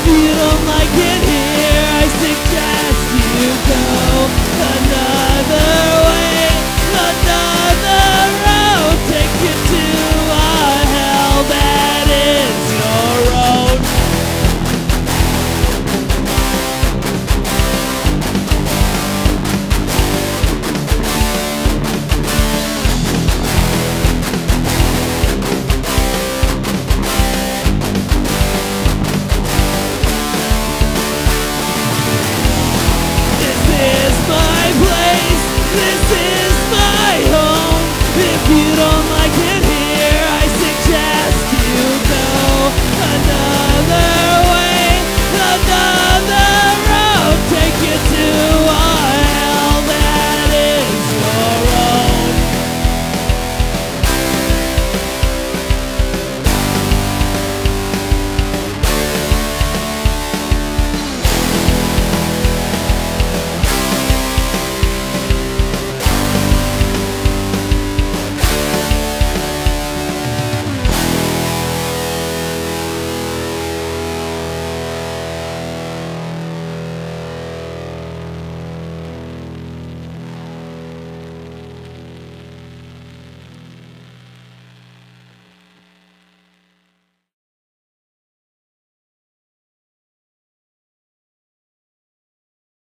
vida